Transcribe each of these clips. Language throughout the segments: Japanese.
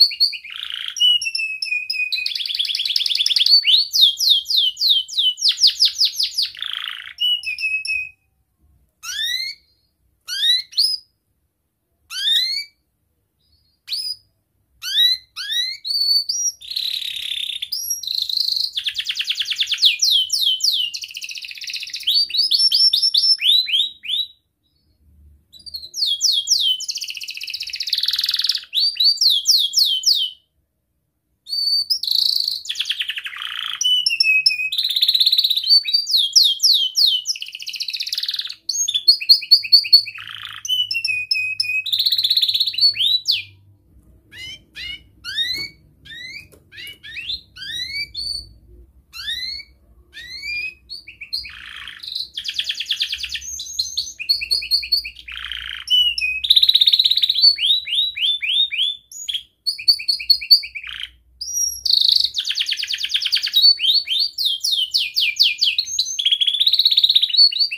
you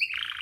you